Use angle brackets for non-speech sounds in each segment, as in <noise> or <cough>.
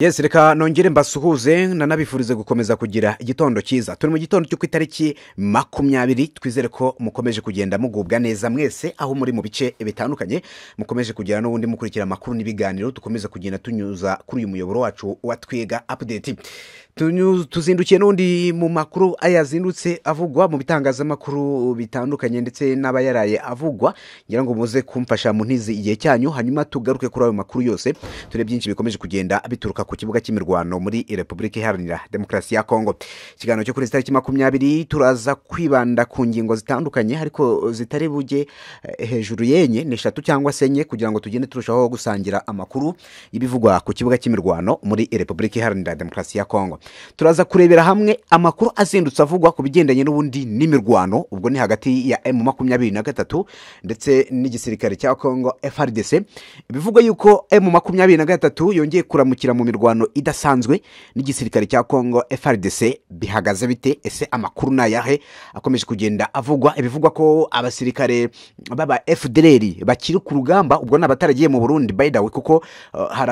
yesi reka nongere mbasuhuze nanabifurize gukomeza kugira igitondo cyiza. Turi mu gitondo cyo ku itariki makumyabiri twizere ko mukomeje kugenda mugubwa neza. Mwese aho muri mu bice bitandukanye mukomeje kugira n'ubundi mukurikira amakuru n'ibiganiro dukomeza kugenda tunyuza kuri uyu muyoboro wacu wa twiga apudeti tuzindukiye n'undi mu makuru ayazindutse avugwa mu bitangazamakuru bitandukanye ndetse n'abayaraye avugwa. Ngira ngo muze kumfasha mu ntizi igihe cyanyu hanyuma tugaruke kuri ayo makuru yose. Ture byinshi bikomeje kugenda bituruka ku kibuga cy'imirwano muri repubulika iharanira demokarasi ya kongo ikiganiro cyo kuri izi tariki makumyabiri turaza kwibanda ku ngingo zitandukanye ariko zitari bujye eh, hejuru yenye ni eshatu cyangwa se enye kugira ngo tugende turushaho gusangira amakuru y'ibivugwa ku kibuga cy'imirwano muri repubulika iharanira demokarasi ya kongo turaza kurebera hamwe amakuru azindutse avugwa ku bigendanye n'ubundi n'imirwano ubwo ni hagati ya emu makumyabiri na gatatu ndetse n'igisirikare cya kongo frdc bivugwa yuko emu makumyabiri na gatatu yongeye kuramukira mu mirwano idasanzwe n'igisirikare cya kongo frdc bihagaze bite? Ese amakuru ni ayahe? Akomeje kugenda avugwa. Ibivugwa ko abasirikare baba fdr bakiri ku rugamba ubwo ni abataragiye mu burundi by the way kuko uh, hari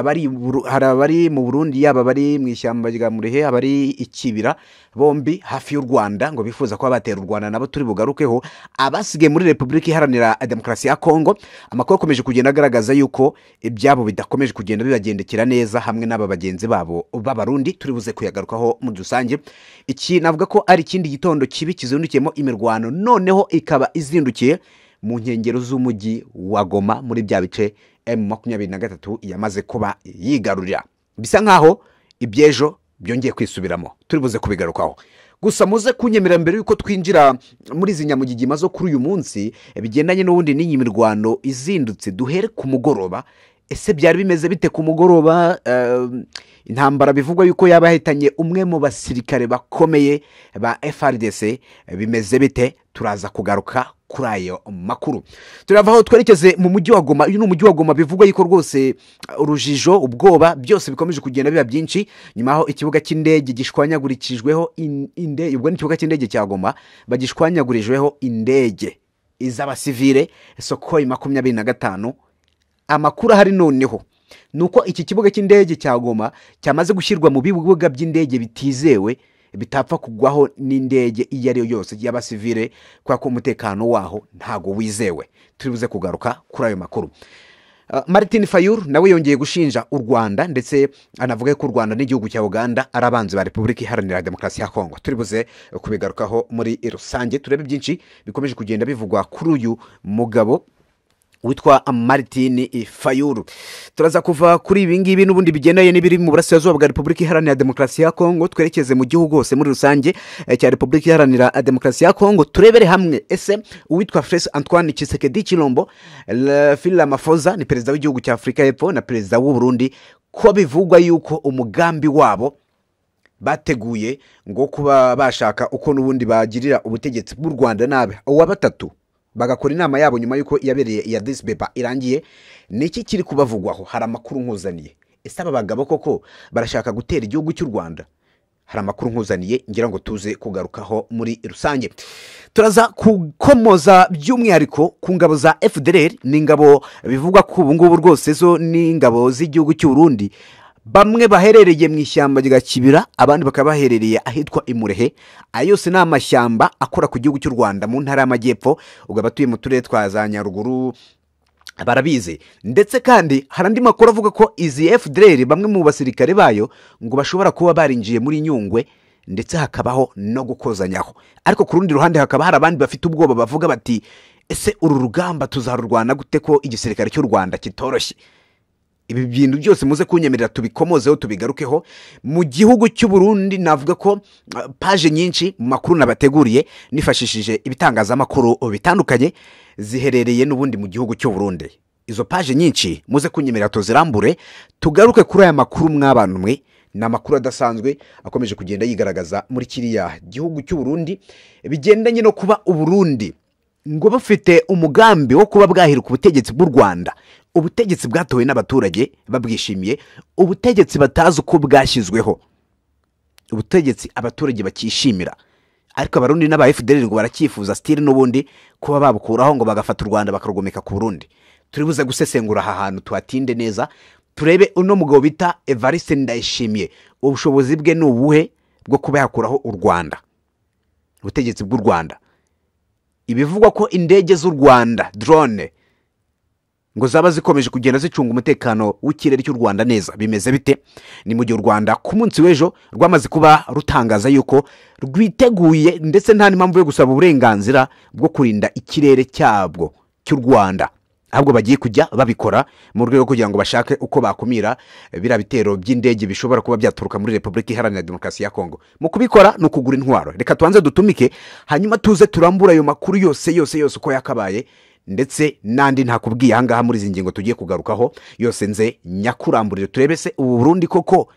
abari mu burundi yaba abari mu ishyamba rya murehe abari ikibira bombi hafi y'u rwanda ngo bifuza kuba batera u rwanda nabo turi bugarukeho abasigaye muri repubulika iharanira demokarasi ya kongo amakuru akomeje kugenda agaragaza yuko ibyabo bidakomeje kugenda bibagendekera neza hamwe n'aba bagenzi babo b'abarundi turi buze kuyagarukaho muri rusange. Iki navuga ko ari ikindi gitondo kibi kizindukiyemo imirwano noneho ikaba izindukiye mu nkengero z'umujyi wa goma muri bya bice emu makumyabiri na gatatu yamaze kuba yigarurira. Bisa nk'aho iby'ejo byongeye kwisubiramo. Turi buze kubigarukaho. Gusa muze kunyemerera mbere y'uko twinjira muri izi nyamugigima zo kuri uyu munsi bigendanye n'ubundi n'iyi mirwano izindutse duhere ku mugoroba. Ese byari bimeze bite ku mugoroba? Eh, intambara bivugwa yuko yaba yahitanye umwe mu basirikare bakomeye ba frdc bimeze bite? Turaza kugaruka kuri ayo makuru. Turava aho twerekeze mu mujyi wa goma. Uyu ni umujyi wa goma bivugwa yuko rwose uh, urujijo ubwoba byose bikomeje kugenda biba byinshi. Nyuma aho ikibuga cy'indege gishwanyagurikijweho in- indege ubwo ni ikibuga cy'indege cya goma bagishwanyagurijweho indege. Iz'abasivire sokoyi makumyabiri na gatanu. Amakuru ahari noneho. Ni uko iki kibuga cy'indege cya goma cyamaze gushyirwa mu bibuga by'indege bitizewe bitapfa kugwaho n'indege iyo ari yo yose y'abasivire kubera ko umutekano waho ntago wizewe. Turi buze kugaruka kuri ayo makuru. Uh, martin fayur nawe yongeye gushinja u rwanda ndetse anavuga ko u rwanda n'igihugu cya uganda ari abanzi ba repubulika iharanira demokarasi ya kongo turi buze kubigarukaho muri rusange turebe byinshi bikomeje kugenda bivugwa kuri uyu mugabo. Witwa martin fayuru turaza kuva kuri ibi ngibi n'ubundi bigendanye n'ibiri mu burasirazuba bwa repubulika iharanira demokarasi ya kongo twerekeze mu gihugu hose muri rusange eh, cya repubulika iharanira demokarasi ya kongo. Turebere hamwe ese uwitwa fres antoine kisekedi kilombo fila mafoza ni perezida w'igihugu cya afurika y'epfo na perezida w'u burundi ko bivugwa yuko umugambi wabo bateguye ngo kuba bashaka uko n'ubundi bagirira ubutegetsi bw'u rwanda nabi. Uwa batatu bagakora inama yabo nyuma y'uko yabereye iya disibeba irangiye ni iki kiri kubavugwaho hari amakuru nkuzaniye. Ese aba bagabo koko barashaka gutera igihugu cy'u rwanda? Hari amakuru nkuzaniye ngira ngo tuze kugarukaho muri rusange. Turaza gukomoza by'umwihariko ku ngabo za fdr ni ingabo bivugwa ko ubu ngubu rwose zo ni ingabo z'igihugu cy'u Burundi. Bamwe baherereye mu ishyamba rya kibira abandi bakaba baherereye ahitwa imurehe aya yose ni amashyamba akora ku gihugu cy'u rwanda mu ntara y'amajyepfo ubwo abatuye mu turere twa za nyaruguru barabizi. Ndetse kandi hari andi makuru avuga ko izi fdr bamwe mu basirikare bayo ngo bashobora kuba barinjiye muri nyungwe ndetse hakabaho no gukozanyaho ariko ku rundi ruhande hakaba hari abandi bafite ubwoba bavuga bati ese uru rugamba tuzarurwana gute ko igisirikare cy'u rwanda kitoroshye? Ibi bintu byose muze kunyemerera tubikomozeho tubigarukeho. Mu gihugu cy'u Burundi navuga ko uh, paje nyinshi mu makuru nabateguriye nifashishije ibitangazamakuru bitandukanye ziherereye n'ubundi mu gihugu cy'u Burundi. Izo paje nyinshi muze kunyemerera tuzirambure tugaruke kuri aya makuru mw'abantu mwe. Ni amakuru adasanzwe akomeje kugenda yigaragaza muri kiriya gihugu cy'u Burundi bigendanye no kuba uburundi ngo bafite umugambi wo kuba bwahirika ubutegetsi bw'u rwanda. Ubutegetsi bwatowe n'abaturage babwishimiye ubutegetsi batazi uko bwashyizweho. Ubutegetsi abaturage bakishimira. Ariko abarundi n'aba fdr ngo baracyifuza sitiri n'ubundi kuba babukuraho ngo bagafata u rwanda bakarugomeka ku burundi. Turi buze gusesengura aha hantu tuhatinde neza turebe uno mugabo bita evariste ndayishimiye. Ubushobozi bwe ni ubuhe bwo kuba yakuraho u rwanda? Ubutegetsi bw'u rwanda. Ibivugwa ko indege z'u rwanda drone ngo zaba zikomeje kugenda zicunga umutekano w'ikirere cy'u rwanda neza. Bimeze bite? Ni mu gihe u rwanda ku munsi w'ejo rwamaze kuba rutangaza yuko rwiteguye ndetse nta n'impamvu yo gusaba uburenganzira bwo kurinda ikirere cyabwo cy'u rwanda. Ahubwo bagiye kujya babikora mu rwego kugira ngo bashake uko bakumira biriya bitero by'indege bishobora kuba byaturuka muri repubulika iharanira demokarasi ya kongo mu kubikora ni ukugura intwaro. Reka tubanze dutumike hanyuma tuze turambura ayo makuru yose yose yose uko yakabaye. Ndetse n'andi ntakubwiye. Ahangaha muri izi ngingo tugiye kugarukaho yose nze nyakuramburire turebe se ubu burundi koko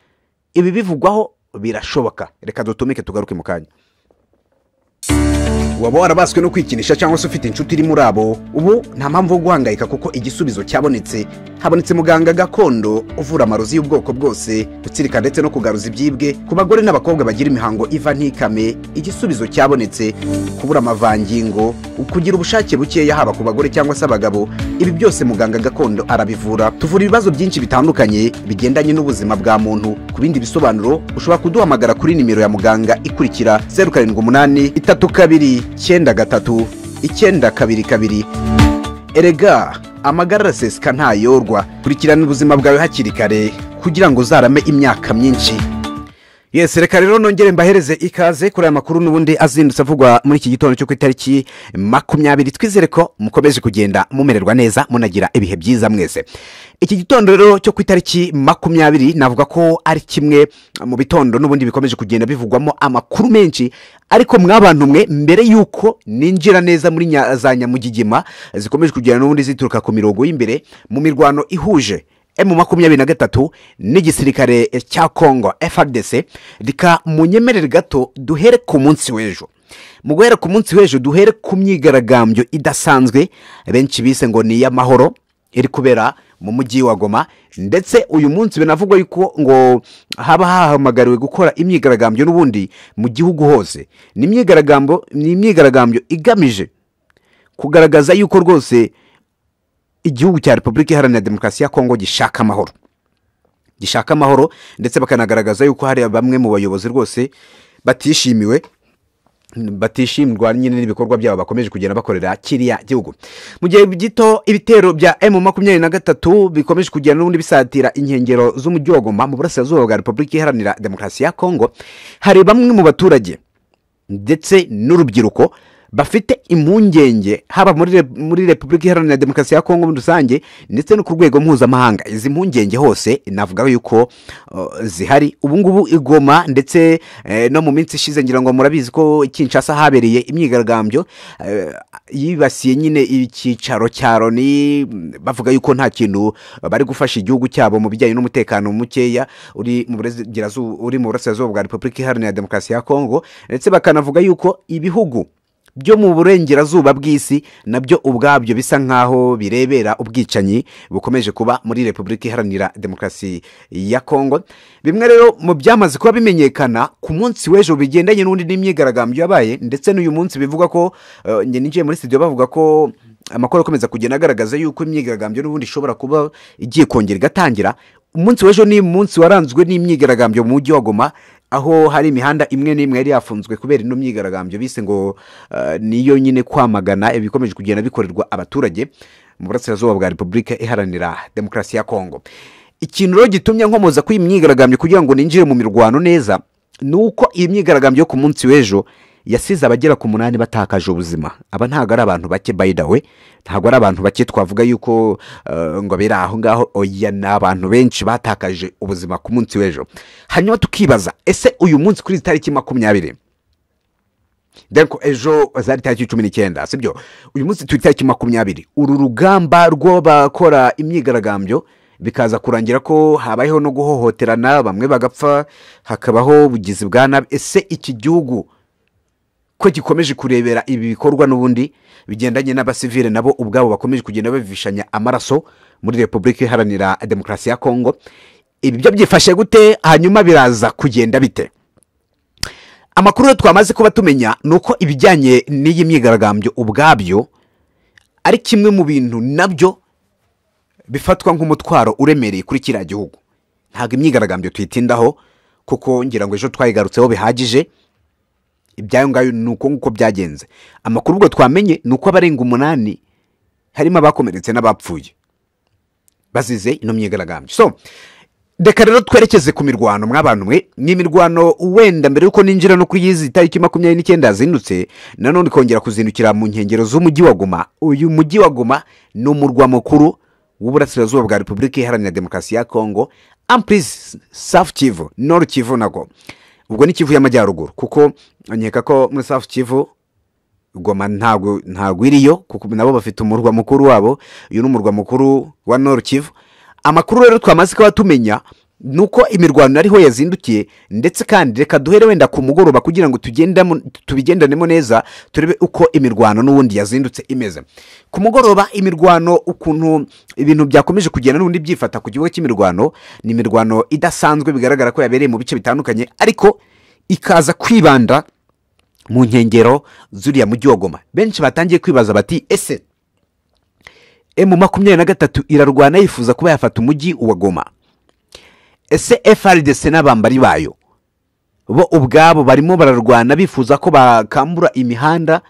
ibi bivugwaho birashoboka. Reka dutumike tugaruke mu kanya. Waba warabaswe no kwikinisha cyangwa se ufite inshuti iri muri abo ubu nta mpamvu yo guhangayika kuko igisubizo cyabonetse. Habonetse muganga gakondo uvura amarozi y'ubwoko bwose gutsirika ndetse no kugaruza ibyibwe ku bagore n'abakobwa bagira imihango iva ntikame igisubizo cyabonetse. Kubura amavangingo kugira ubushake bukeya haba ku bagore cyangwa se abagabo ibi byose muganga gakondo arabivura. Tuvura ibibazo byinshi bitandukanye bigendanye n'ubuzima bwa muntu. Ku bindi bisobanuro ushobora kuduhamagara kuri nimero ya muganga ikurikira zeru karindwi umunani itatu kabiri icyenda gatatu icyenda kabiri kabiri. Erega amagara araseseka ntayorwa. Kurikirana ubuzima bwawe hakiri kare kugira ngo uzarame imyaka myinshi. Yesi reka rero nongere mbahereze ikaze kuri aya makuru n'ubundi azindutse avugwa muri iki gitondo cyo ku itariki makumyabiri. Twizere ko mukomeje kugenda mumererwa neza munagira ibihe byiza mwese. Iki gitondo rero cyo ku itariki makumyabiri navuga ko ari kimwe mu bitondo n'ubundi bikomeje kugenda bivugwamo amakuru menshi ariko mwabantu mwe mbere y'uko ninjira neza muri za nyamugigima zikomeje kugenda n'ubundi zituruka ku mirongo y'imbere mu mirwano ihuje. Emu makumyabiri na gatatu n'igisirikare cya kongo frdc reka munyemerere gato duhere ku munsi w'ejo. Mu guhera ku munsi w'ejo duhere ku myigaragambyo idasanzwe benshi bise ngo ni iy'amahoro iri kubera mu mujyi wa goma ndetse uyu munsi binavugwa yuko ngo haba hahamagariwe gukora imyigaragambyo n'ubundi mu gihugu hose. Ni imyigaragambyo igamije kugaragaza yuko rwose igihugu cya repubulika iharanira demokarasi ya kongo gishaka amahoro. Gishaka amahoro ndetse bakanagaragaza yuko hari bamwe mu bayobozi rwose batishimiwe batishimirwa nyine n'ibikorwa byabo bakomeje kugenda bakorera kiriya gihugu. Mu gihe gito ibitero bya emu makumyabiri na gatatu bikomeje kugenda n'ubundi bisatira inkengero z'umujyi wa goma mu burasirazuba bwa repubulika iharanira demokarasi ya kongo. Hari bamwe mu baturage ndetse n'urubyiruko bafite impungenge haba muri Re- muri repubulika iharanira demokarasi ya kongo muri rusange ndetse no ku rwego mpuzamahanga. Izi mpungenge hose navuga yuko uh, zihari. Ubu ngubu igoma ndetse eh, no mu minsi ishize ngira ngo murabizi ko kinshasa habereye imyigaragambyo eh, yibasiye nyine icyicaro cya loni bavuga yuko nta kintu bari gufasha igihugu cyabo mu bijyanye n'umutekano mukeya uri mu burasirazuba bwa repubulika iharanira demokarasi ya kongo ndetse bakanavuga yuko ibihugu byo mu burengerazuba bw'isi na byo ubwabyo bisa nk'aho birebera ubwicanyi bukomeje kuba muri repubulika iharanira demokarasi ya kongo. Bimwe rero mu byamaze kuba bimenyekana ku munsi w'ejo bigendanye n'undi n'imyigaragambyo yabaye ndetse n'uyu munsi bivuga ko eh, ninjiye muri studio bavuga ko amakuru akomeza kugenda agaragaza yuko imyigaragambyo n'ubundi ishobora kuba igiye kongera igatangira. Umunsi w'ejo ni umunsi waranzwe n'imyigaragambyo mu mujyi wa goma aho hari imihanda imwe n'imwe yari yafunzwe kubera ino myigaragambyo. Bise ngo eh, niyo nyine kwamagana ibikomeje kugenda bikorerwa abaturage mu burasirazuba bwa repubulika iharanira demokarasi ya kongo. Ikintu rero gitumye nkomoza kuri iyi myigaragambyo kugira ngo ninjire mu mirwano neza ni uko iyi myigaragambyo yo ku munsi w'ejo yasize abagera ku munani batakaje ubuzima. Aba ntabwo ari abantu bake way. Ntabwo ari abantu bake twavuga yuko eh, ngo biri aho ngaho. Oya ni abantu benshi batakaje ubuzima ku munsi w'ejo. Hanyuma tukibaza ese uyu munsi kuri izi tariki makumyabiri? Deko ejo zari tariki cumi n'icyenda sibyo? Uyu munsi turi tariki makumyabiri. Uru rugamba rw'abakora imyigaragambyo bikaza kurangira ko habayeho no guhohoterana bamwe bagapfa hakabaho ubugizi bwa nabi. Ese iki gihugu ko gikomeje kurebera ibi bikorwa n'ubundi bigendanye n'abasivile nabo ubwabo bakomeje kugenda bavishanya amaraso muri repubulika iharanira demokarasi ya kongo. Ibi byo byifashe gute? Hanyuma biraza kugenda bite? Amakuru yo twamaze kuba tumenya ni uko ibijyanye n'iyi myigaragambyo ubwabyo ari kimwe mu bintu na byo bifatwa nk'umutwaro uremereye kuri kiriya gihugu. Ntabwo imyigaragambyo tuyitindaho kuko ngira ngo ejo twayigarutseho bihagije. Ibyayo ngayo ni uko nguko byagenze. Amakuru ubwo twamenye ni uko abarenga umunani harimo abakomeretse n'abapfuye. Bazize ino myigaragambyo. So reka rero twerekeze ku mirwano mw'abantu mwe. Ni imirwano wenda mbere y'uko ninjira no kuri yizi tariki makumyabiri n'icyenda yazindutse nanone ikongera kuzindukira mu nkengero z'umujyi wa goma. Uyu mujyi wa goma ni umurwa mukuru w'uburasirazuba bwa repubulika iharanira demokarasi ya kongo ampurisi safu kivu noru kivu nago ubwo ni kivu y'amajyaruguru kuko nkeka ko muri safu kivu goma ntabwo iriyo kuko nabo bafite umurwa mukuru wabo uyu ni umurwa mukuru wa noru kivu. Amakuru rero twamaze kuba tumenya ni uko imirwano ariho yazindukiye ndetse kandi reka duhere wenda ku mugoroba kugira ngo tubigendanemo neza turebe uko imirwano n'ubundi yazindutse imeze. Ku mugoroba imirwano ukuntu ibintu byakomeje kugenda n'ubundi byifata ku kibuga cy'imirwano ni imirwano idasanzwe bigaragara ko yabereye mu bice bitandukanye ariko ikaza kwibanda mu nkengero z'uriya mujyi wa goma. Benshi batangiye kwibaza bati ese emu makumyabiri na gatatu irarwana yifuza kuba yafata umujyi wa goma? Ese frdc n'abambari bayo bo ubwabo barimo bararwana bifuza ko bakambura imihanda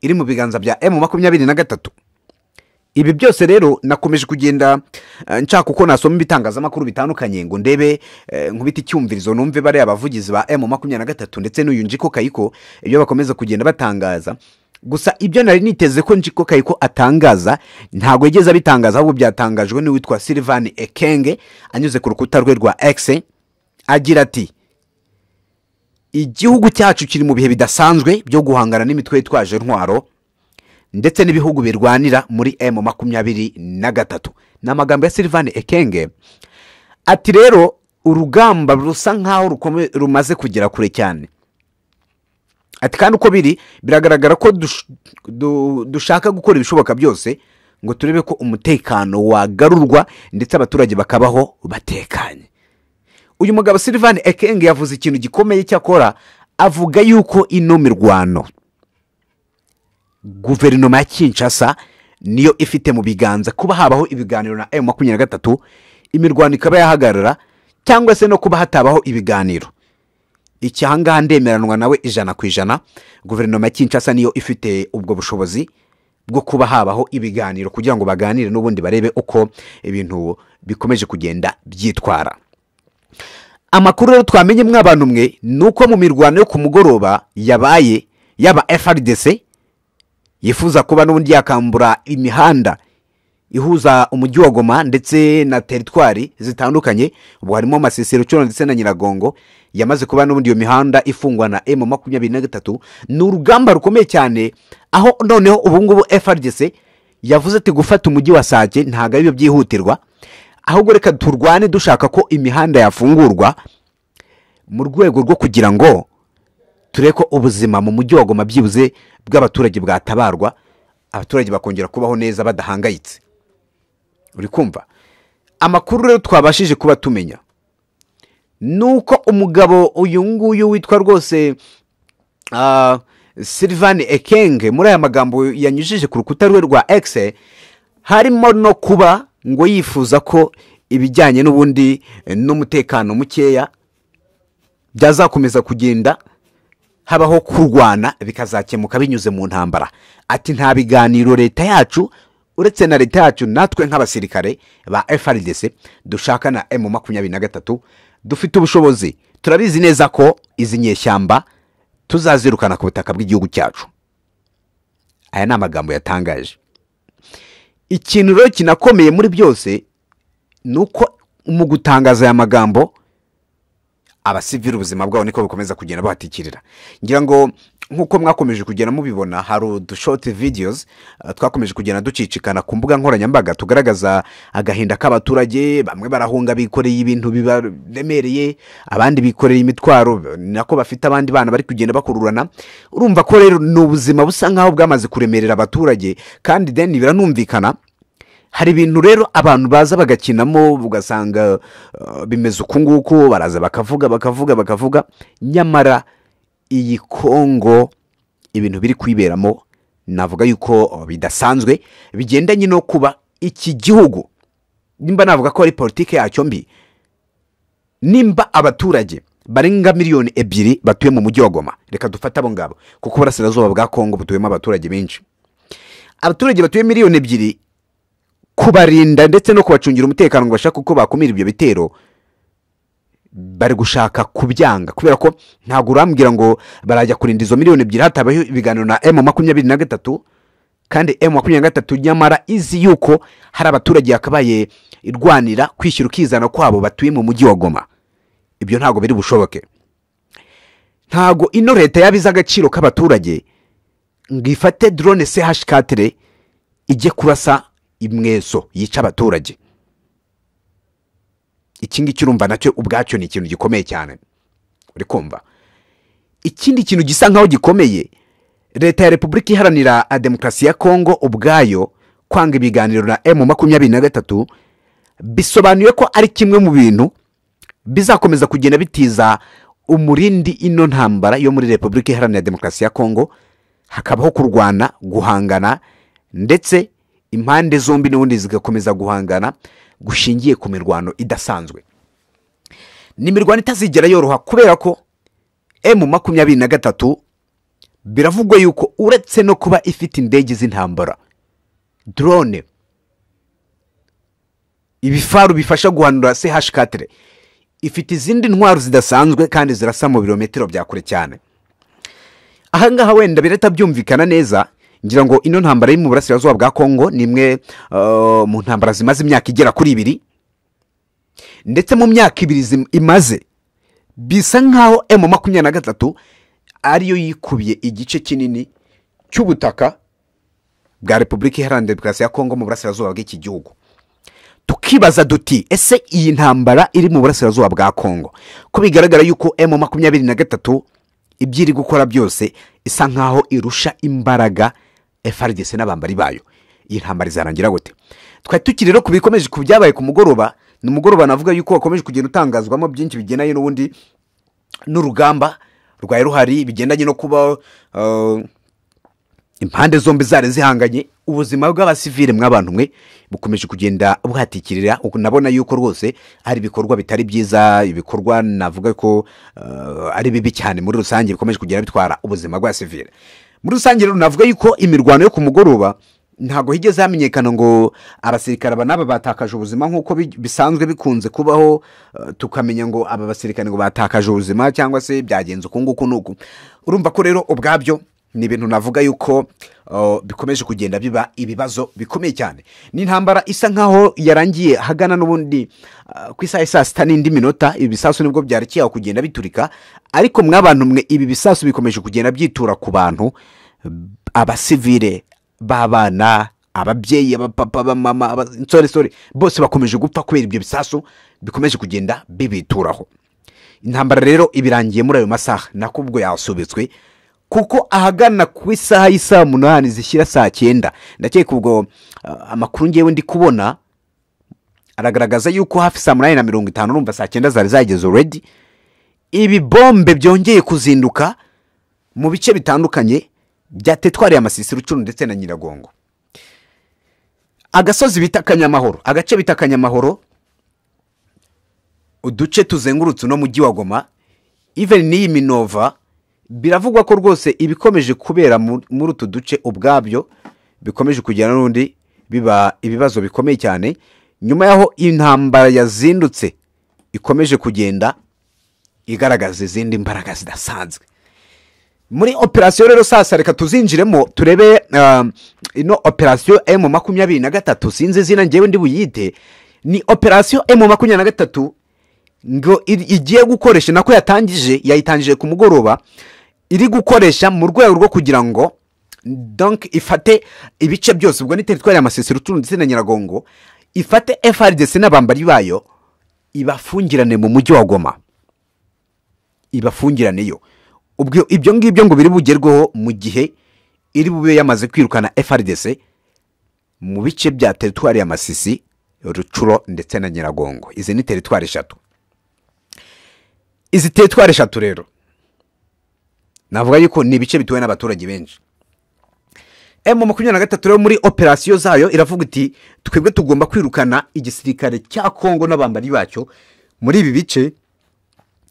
iri mu biganza bya emu makumyabiri na gatatu. Ibi byose rero nakomeje kugenda eh, nshaka uko nasoma ibitangazamakuru bitandukanye ngo ndebe eh, nkubita icyumvirizo numve bariya abavugizi ba emu makumyabiri na gatatu ndetse n'uyu njiko kayiko ibyo bakomeza kugenda batangaza. Gusa ibyo nari niteze ko njiko kayiko atangaza ntabwo yigeze abitangaza ahubwo byatangajwe n'uwitwa silivani ekenge anyuze ku rukuta rwe rwa x agira ati igihugu cyacu kiri mu bihe bidasanzwe byo guhangana n'imitwe yitwaje intwaro ndetse n'ibihugu birwanira muri emu makumyabiri na gatatu. Ni amagambo ya silivani ekenge. Ati rero urugamba rusa nk'aho rumaze kugera kure cyane. Ati kandi uko biri biragaragara ko dush- du- dushaka gukora ibishoboka byose ngo turebe ko umutekano wagarurwa ndetse abaturage bakabaho batekanye. Uyu mugabo silivani ekenge yavuze ikintu gikomeye cyakora avuga yuko ino mirwano guverinoma ya kinshasa niyo ifite mu biganza kuba habaho ibiganiro na emu makumyabiri na gatatu imirwano ikaba yahagarara cyangwa se no kuba hatabaho ibiganiro. Iki ahangaha ndemeranwa nawe ijana ku ijana. Guverinoma ya kinshasa niyo ifite ubwo bushobozi bwo kuba habaho ibiganiro kugira ngo baganire n'ubundi barebe uko ibintu bikomeje kugenda byitwara. Amakuru rero twamenye mw'abantu mwe ni uko mu mirwano yo ku mugoroba yabaye yaba frdc yifuza kuba n'ubundi yakambura imihanda. Ihuza umujyi wa goma ndetse na teritwari zitandukanye ubu harimo masesero cyono ndetse na nyiragongo yamaze kuba n'ubundi iyo mihanda ifungwa na emu makumyabiri na gatatu. Ni urugamba rukomeye cyane aho noneho ubu ngubu frdc yavuze ati gufata umujyi wa sake ntabwo ari byo byihutirwa ahubwo reka turwane dushaka ko imihanda yafungurwa mu rwego rwo kugira ngo turebe ko ubuzima mu mujyi wa goma byibuze bw'abaturage bwatabarwa abaturage bakongera kubaho neza badahangayitse. Uri kumva. Amakuru rero twabashije kuba tumenya. Ni uko umugabo uyu nguyu witwa rwose ah, silivani ekenge muri aya magambo yanyujije ku rukuta rwe rwa x harimo no kuba ngo yifuza ko ibijyanye n'ubundi n'umutekano mukeya byazakomeza kugenda habaho kurwana bikazakemuka binyuze mu ntambara. Ati nta biganiro leta yacu uretse na leta yacu natwe nk'abasirikare ba frdc dushaka na emu makumyabiri na gatatu dufite ubushobozi. Turabizi neza ko izi nyeshyamba tuzazirukana ku butaka bw'igihugu cyacu. Aya ni amagambo yatangaje. Ikintu rero kinakomeye muri byose ni uko mu gutangaza aya magambo abasivili ubuzima bwabo niko bukomeza kugenda bahatikirira. Ngira ngo nk'uko mwakomeje kugenda mubibona hari udushoti videos uh, twakomeje kugenda ducicikana ku mbuga nkoranyambaga tugaragaza agahinda k'abaturage bamwe barahunga bikoreye ibintu bibaremereye abandi bikoreye imitwaro nako bafite abandi bana bari kugenda bakururana. Urumva ko rero ni ubuzima busa nk'aho bwamaze kuremerera abaturage kandi deni biranumvikana. Hari ibintu rero abantu baza bagakinamo ugasanga uh, bimeze uku nguku baraza bakavuga bakavuga bakavuga. Nyamara iyi kongo ibintu biri kwiberamo navuga yuko bidasanzwe bigendanye no kuba iki gihugu nimba navuga ko ari politiki yacyo mbi nimba abaturage barenga miliyoni ebyiri batuye mu mujyi wa goma. Reka dufate abo ngabo kuko uburasirazuba bwa kongo butuyemo abaturage benshi. Abaturage batuye miliyoni ebyiri kubarinda ndetse no kubacungira umutekano ngo bashake uko bakumira ibyo bitero bari gushaka kubyanga. Kubera ko ntabwo urambwira ngo barajya kurinda izo miliyoni ebyiri hatabaho ibiganiro na emu makumyabiri na gatatu kandi emu makumyabiri na gatatu nyamara izi yuko hari abaturage yakabaye irwanira kwishyura ukizana kwabo batuye mu mujyi wa goma. Ibyo ntabwo biri bushoboke. Ntabwo ino leta yaba izi agaciro k'abaturage ngo ifate drone ch katire ijye kurasa imweso yica abaturage. Iki ngiki urumva na cyo ubwacyo ni ikintu gikomeye cyane. Uri kumva? Ikindi kintu gisa nkaho gikomeye leta ya repubulika iharanira demokarasi ya kongo ubwayo kwanga ibiganiro na emu makumyabiri na gatatu bisobanuye ko ari kimwe mu bintu bizakomeza kugenda bitiza umurindi ino ntambara yo muri repubulika iharanira demokarasi ya kongo hakabaho kurwana guhangana ndetse impande zombi n'ubundi zigakomeza guhangana. Gushingiye ku mirwano idasanzwe. Ni imirwano itazigera yoroha kubera ko emu makumyabiri na gatatu biravugwa yuko uretse no kuba ifite indege z'intambara drone ibifaru bifasha guhanura ch katire ifite izindi ntwaro zidasanzwe kandi zirasa mu birometero bya kure cyane. Ahangaha wenda birahita byumvikana neza ngira ngo ino ntambara iri mu burasirazuba bwa kongo ni imwe uh, mu ntambara zimaze imyaka igera kuri ibiri ndetse mu myaka ibiri imaze bisa nkaho emu makumyabiri na gatatu ariyo yikubiye igice kinini cy'ubutaka bwa repubulika iharanira demokarasi ya kongo mu burasirazuba bw'iki gihugu. Tukibaza duti ese iyi ntambara iri mu burasirazuba bwa kongo? Ko bigaragara yuko emu makumyabiri na gatatu ibyo iri gukora byose isa nkaho irusha imbaraga frdc n'abambari bayo. Iyi ntambara izarangira gute? Twari tukiri rero ku bikomeje ku byabaye ku mugoroba ni umugoroba navuga yuko wakomeje kugenda utangazwamo byinshi bigendanye n'ubundi n'urugamba rwari ruhari bigendanye no kuba uh, impande zombi zari zihanganye. Ubuzima bw'abasivile mw'abantu mwe bukomeje kugenda buhatikirira. Nabona yuko rwose hari ibikorwa bitari byiza ibikorwa navuga ko uh, ari bibi cyane muri rusange bikomeje kugenda bitwara ubuzima bwa sivile. Muri rusange rero navuga yuko imirwano yo ku mugoroba ntabwo higeze hamenyekana ngo abasirikare aba n'aba batakaje ubuzima nk'uko bi- bisanzwe bikunze kubaho uh, tukamenya ngo aba basirikare ngo batakaje ubuzima cyangwa se byagenze uku nguku n'uku. Urumva ko rero ubwabyo ni ibintu navuga yuko bikomeje kugenda biba ibibazo bikomeye cyane. Ni intambara isa nkaho yarangiye hagana n'ubundi ku isaha saa sita n'indi minota ibi bisasu ni bwo byarekeye aho kugenda biturika ariko mw'abantu mwe ibi bisasu bikomeje kugenda byitura ku bantu abasivile b'abana ababyeyi abapapa abamama aba- insoresore bose bakomeje gupfa kubera ibyo bisasu bikomeje kugenda bibituraho. Intambara rero ibirangiye muri ayo masaha nako ubwo yasubitswe kuko ahagana ku isaha y'isaa munani zishyira saa cyenda. Ndakeka ubwo uh, amakuru ngewe ndi kubona aragaragaza yuko hafi saa munani na mirongo itanu urumva saa cyenda zari zageze already. Ibi bombe byongeye kuzinduka mu bice bitandukanye bya tetwari ya masisi rucuru ndetse na nyiragongo. Agasozi bita kanyamahoro agace bita kanyamahoro uduce tuzengurutse uno mujyi wa goma even n'iyi minova biravugwa ko rwose ibikomeje kubera mu- muri utu duce ubwabyo bikomeje kugera n'undi biba ibibazo bikomeye cyane. Nyuma y'aho intambara yazindutse ikomeje kugenda igaragaza izindi mbaraga zidasanzwe. Muri operasiyo rero sasa reka tuzinjiremo turebe ah, ino operasiyo emu makumyabiri na gatatu sinzi izina ngewe ndi buyite ni operasiyo emu makumyabiri na gatatu ngo igiye gukoresha nako yatangije yayitangije ku mugoroba iri gukoresha mu rwego rwo kugira ngo donc ifate ibice byose ubwo ni teritwari ya masisi rucuru ndetse na nyiragongo ifate frdc n'abambari bayo ibafungirane mu mujyi wa goma. Ibafungiraneyo. Ubwo ibyo ngibyo ngo biri bugerweho mu gihe iri bube yamaze kwirukana frdc mu bice bya teritwari ya masisi rucuro ndetse na nyiragongo. Izi ni teritwari eshatu. Izi teritwari eshatu rero navuga yuko ni ibice bituwe n'abaturage benshi. Emu makumyabiri na gatatu rero muri operasiyo zayo iravuga iti twebwe tugomba kwirukana igisirikare cya kongo n'abambari bacyo muri ibi bice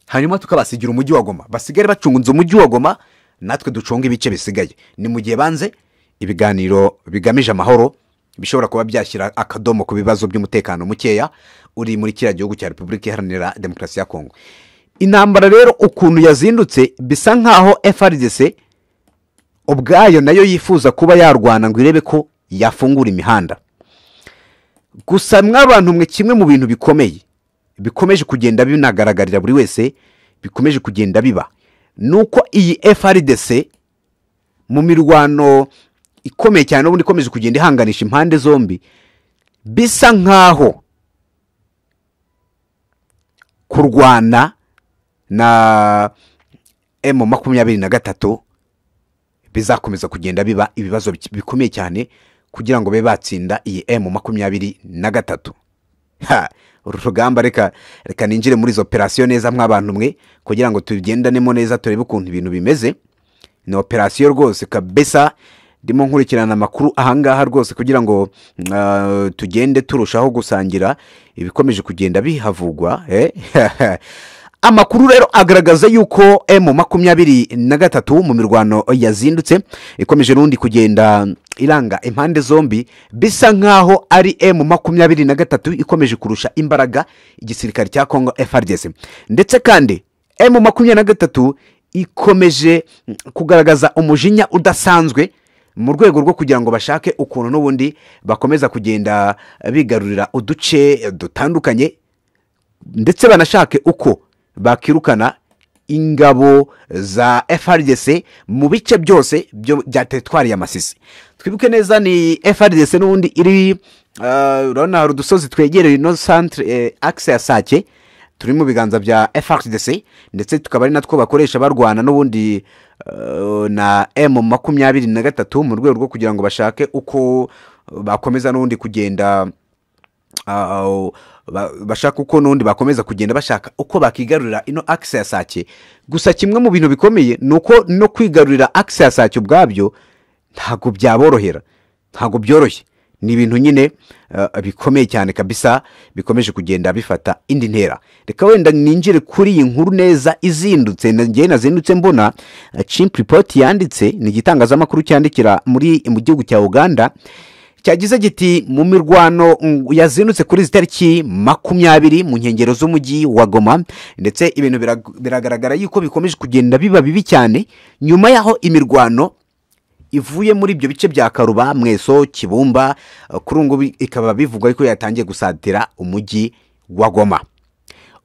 hanyuma tukabasigira umujyi wa goma. Basigare bacungunze umujyi wa goma natwe ducunga ibice bisigaye. Ni mu gihe banze ibiganiro bigamije amahoro bishobora kuba byashyira akadomo ku bibazo by'umutekano mukeya uri muri kiriya gihugu cya repubulika iharanira demokarasi ya kongo intambara rero ukuntu yazindutse bisa nkaho frdc ubwayo na yo yifuza kuba yarwana ngo irebe ko yafungura imihanda. Gusa mw'abantu mwe kimwe mu bintu bikomeye bikomeje kugenda binagaragarira buri wese bikomeje kugenda biba. Ni uko iyi frdc mu mirwano ikomeye cyane n'ubundi ikomeje kugenda ihanganisha impande zombi bisa nkaho kurwana na emu makumyabiri na gatatu bizakomeza kugenda biba ibibazo bik- bikomeye cyane kugira ngo babe batsinda iyi emu makumyabiri na gatatu. Uru rugamba reka reka ninjire muri izo operasiyo neza mw'abantu mwe kugira ngo tugendanemo neza turebe ukuntu ibintu bimeze. Ni operasiyo rwose kabisa ndimo nkurikirana amakuru ahangaha rwose kugira ngo ah, tugende turushaho gusangira ibikomeje kugenda bihavugwa eh? <laughs> amakuru rero agaragaza yuko emu makumyabiri na gatatu mu mirwano yazindutse ikomeje n'undi kugenda iranga impande zombi bisa nkaho ari emu makumyabiri na gatatu ikomeje kurusha imbaraga igisirikare cya kongo frdc ndetse kandi emu makumyabiri na gatatu ikomeje kugaragaza umujinya udasanzwe mu rwego rwo kugira ngo bashake ukuntu n'ubundi bakomeza kugenda bigarurira uduce dutandukanye ndetse banashake uko bakirukana ingabo za frdc mu bice byose byo- bya teritwari ya masisi. Twibuke neza ni frdc n'ubundi iri ah, urabona hari udusozi twegereye ino eh, axe ya sake turi mu biganza bya frdc ndetse tukaba ari natwo bakoresha barwana n'ubundi ah, na m makumyabiri na gatatu mu rwego rwo kugira ngo bashake uko bakomeza n'ubundi kugenda ba- bashaka uko n'ubundi bakomeza kugenda bashaka uko bakigarurira ino akisi ya sake. Gusa kimwe mu bintu bikomeye ni uko no kwigarurira akisi ya sake ubwabyo ntabwo byaborohera ntabwo byoroshye. Ni ibintu nyine ah, bikomeye cyane kabisa bikomeje kugenda bifata indi ntera. Reka wenda ninjire kuri iyi nkuru neza izindutse ngewe nazindutse mbona ah, chimp report yanditse ni igitangazamakuru cyandikira muri mu gihugu cya uganda. Cyagize giti mu mirwano yazindutse kuri izi tariki makumyabiri mu nkengero z'umujyi wa goma ndetse ibintu birag- biragaragara yuko bikomeje kugenda biba bibi cyane nyuma y'aho imirwano ivuye muri ibyo bice bya karuba mweso kibumba eh, kuri ubu ngubu ikaba bivugwa ko yatangiye gusatira umujyi wa goma.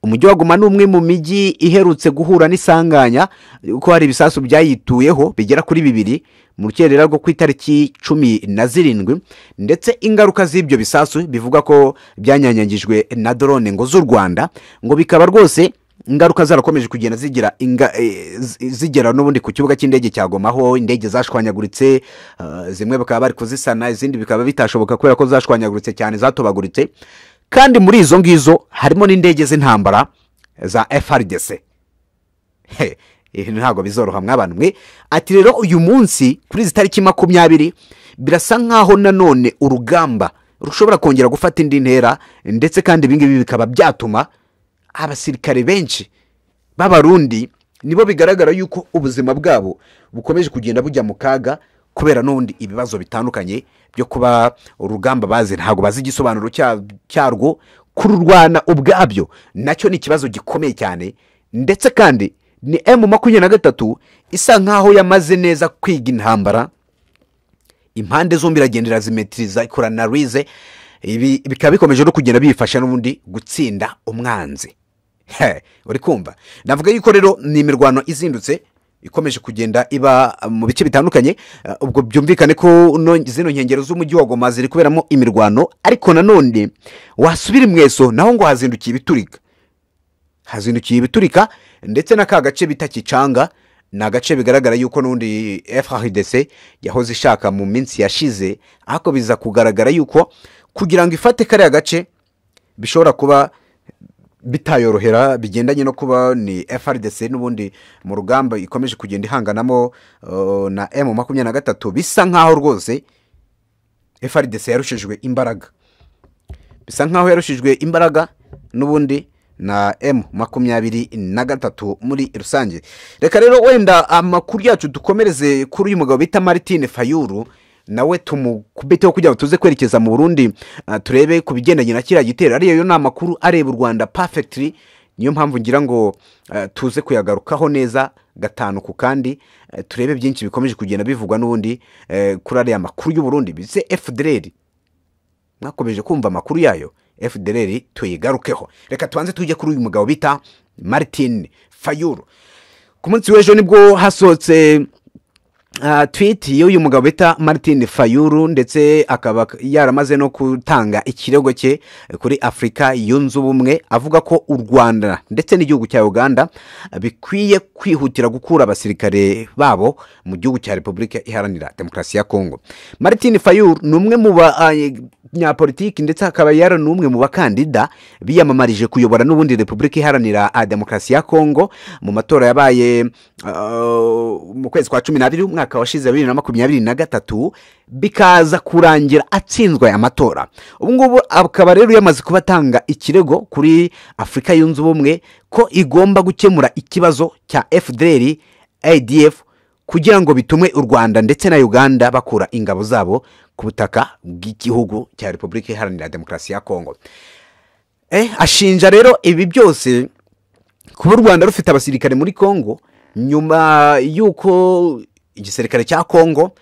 Umujyi wa goma ni umwe mu mijyi iherutse guhura n'isanganya kuko hari ibisasu byayituyeho bigera kuri bibiri mu rukerera rwo ku itariki cumi na zirindwi ndetse ingaruka z'ibyo bisasu bivuga ko byanyanyagijwe na dorone ngo z'u rwanda ngo bikaba rwose ingaruka zarakomeje kugenda zigira eh, zi- zigera n'ubundi ku kibuga cy'indege cya Goma aho indege zashwanyaguritse ah, zimwe bakaba bari kuzisana izindi bikaba bitashoboka kubera ko zashwanyaguritse cyane zatobaguritse. Kandi muri izo ngizo harimo n'indege z'intambara za frdc He, ibi ntabwo bizoroha mw'abantu mwe. Ati rero uyu munsi kuri izi tariki makumyabiri birasa nkaho nanone urugamba rushobora kongera gufata indi ntera ndetse kandi ibingibi bikaba byatuma abasirikare benshi b'abarundi nibo bigaragara yuko ubuzima bwabo bukomeje kugenda bujya mu kaga kubera n'ubundi ibibazo bitandukanye. Byo kuba urugamba bazi ntabwo bazi igisobanuro cya- cyarwo. Kururwana ubwabyo na cyo ni ikibazo gikomeye cyane. Ndetse kandi ni emu makumyabiri na gatatu isa nkaho yamaze neza kwiga intambara. Impande zombi iragenda irazimetiriza ikorana rize ibi bikaba bikomeje no kugenda biyifasha n'ubundi gutsinda umwanzi. Uri kumva? Navuga yuko rero ni imirwano izindutse ikomeje kugenda iba mu bice bitandukanye eh, ubwo byumvikane ko no- zino nkengero z'umujyi wa goma ziri kuberamo imirwano ariko nanone wasubira imweso naho ngo hazindukiye ibiturika. Hazindukiye ibiturika ndetse na ka gace bita kicanga ni agace bigaragara yuko n'ubundi frdc yahoze ishaka mu minsi yashize ariko biza kugaragara yuko kugira ngo ifate kariya gace bishobora kuba bitayorohera bigendanye no kuba ni frdc n'ubundi mu rugamba ikomeje kugenda ihanganamo uh, na m makumyabiri na gatatu. Bisa nk'aho rwose frdc yarushijwe imbaraga. Bisa nk'aho yarushijwe imbaraga n'ubundi na m makumyabiri na gatatu muri rusange. Reka rero wenda amakuru yacu dukomereze kuri uyu mugabo bita martine fayuru nawe tumukubiteho kugira ngo tuze kwerekeza mu burundi ah, turebe ku bigendanye na kiriya gitero. Ariyo yo ni amakuru areba u rwanda perfectly niyo mpamvu ngira ngo ah, tuze kuyagarukaho neza gatanu ku kandi eh, turebe byinshi bikomeje kugenda bivugwa n'ubundi eh, kuri ariya makuru y'u Burundi. Bize fdr mwakomeje kumva amakuru yayo fdr tuyigarukeho. Reka tubanze tujye kuri uyu mugabo bita martin fayuru ku munsi w'ejo ni bwo hasohotse uh, tweet y'uyu mugabo bita martin fayuru ndetse akaba yaramaze no gutanga ikirego cye kuri afurika yunze ubumwe avuga ko u rwanda ndetse n'igihugu cya uganda bikwiye kwihutira gukura abasirikare babo mu gihugu cya repubulika iharanira demokarasi ya kongo martin fayuru ni umwe mu banyapolitiki ndetse akaba yari n'umwe mu bakandida biyamamarije kuyobora n'ubundi repubulika iharanira demokarasi ya kongo mu matora yabaye uh, mu kwezi kwa cumi n'abiri umwaka washize bibiri na makumyabiri na gatatu bikaza kurangira atsinzwe aya matora. Ubu ngubu akaba rero yamaze kuba atanga ikirego kuri afurika yunze ubumwe ko igomba gukemura ikibazo cya fdr adf kugira ngo bitume u rwanda ndetse na uganda bakura ingabo zabo ku butaka bw'igihugu cya repubulika iharanira demokarasi ya kongo eh, ashinja rero ibi byose kuba u rwanda rufite abasirikare muri kongo nyuma y'uko igisirikare cya kongo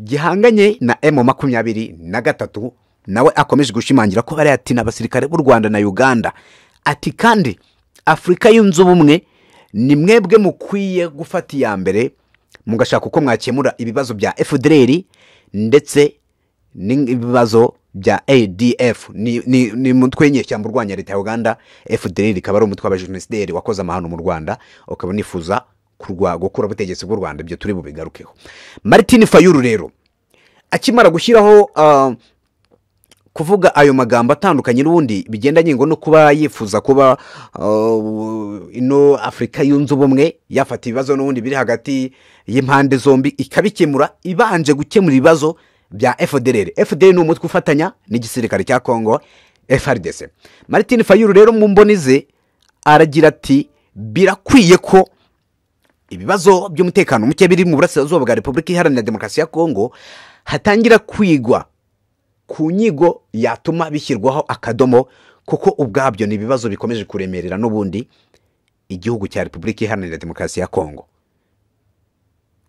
gihanganye na emu makumyabiri na gatatu nawe akomeje gushimangira ko bariya ati ni abasirikare b'u rwanda na uganda. Ati kandi afurika yunze ubumwe ni mwebwe mukwiye gufata iya mbere mugashaka uko mwakemura ibibazo bya fdr ndetse n'ibibazo bya adf ni, umutwe w'inyeshyamba urwanya leta ya uganda fdr ikaba ari umutwe w'abajenosideri wakoze amahano mu rwanda ukaba unifuza gukura ubutegetsi bw'u rwanda. Ibyo turi bubigarukeho. Martin fayuru rero akimara gushyiraho uh, kuvuga ayo magambo atandukanye n'ubundi bigendanye ngo no kuba yifuza kuba uh, ino afurika yunze ubumwe yafata ibibazo n'ubundi biri hagati y'impande zombi ikabikemura ibanje gukemura ibibazo bya fdr fdr ni umutwe ufatanya n'igisirikare cya kongo frdc martin fayuru rero mu mboni ze aragira ati birakwiye ko ibibazo by'umutekano muke biri mu burasirazuba bwa repubulika iharanira demokarasi ya kongo hatangira kwigwa ku nyigo yatuma bishyirwaho akadomo kuko ubwabyo ni ibibazo bikomeje kuremerera n'ubundi igihugu cya repubulika iharanira demokarasi ya kongo.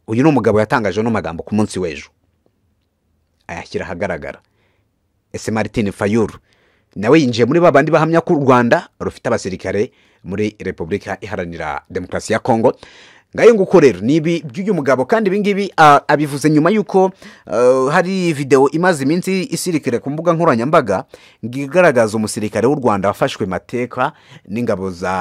Uyu ni umugabo yatangaje ano magambo ku munsi w'ejo. Ayashyira ahagaragara. Ese martin fayuru nawe yinjiye muri ba bandi bahamya ko u rwanda rufite abasirikare muri repubulika iharanira demokarasi ya kongo. Ngayo nguko rero ni ibi by'uyu mugabo kandi ibingibi abivuze nyuma y'uko hari videwo imaze iminsi isirikire ku mbuga nkoranyambaga igaragaza umusirikare w'u rwanda wafashwe mateka n'ingabo za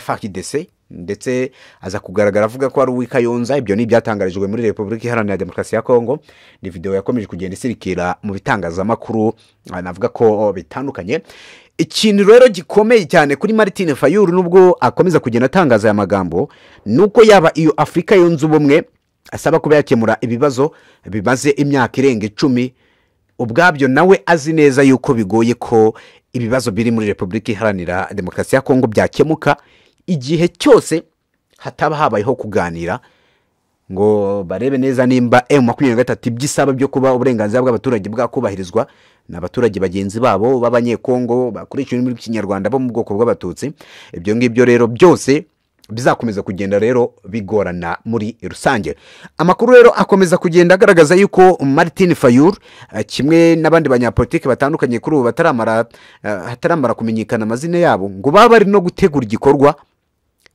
frdc ndetse aza kugaragara avuga ko ari uw'i kayonza. Ibyo ni ibyatangarijwe muri repubulika iharanira demokarasi ya kongo. Ni videwo yakomeje kugenda isirikira mu bitangazamakuru navuga ko bitandukanye. Ikintu rero gikomeye cyane kuri martin fayuru nubwo akomeza kugenda atangaza aya magambo ni uko yaba iyo afurika yunze ubumwe asaba kuba yakemura ibibazo bimaze imyaka irenga icumi ubwabyo nawe azi neza yuko bigoye ko ibibazo biri muri repubulika iharanira demokarasi ya kongo byakemuka igihe cyose hataba habayeho kuganira ngo barebe neza nimba emu makumyabiri na gatatu ibyo isaba byo kuba uburenganzira bw'abaturage bwakubahirizwa ni abaturage bagenzi babo b'abanyekongo bakoresha ururimi rw'ikinyarwanda bo mu bwoko bw'abatutsi. Ibyo ngibyo rero byose bizakomeza kugenda rero bigorana muri rusange. Amakuru rero akomeza kugenda agaragaza yuko martin fayur eh, kimwe n'abandi banyapolitiki batandukanye kuri ubu bataramara eh, hataramara kumenyekana amazina yabo ngo baba bari no gutegura igikorwa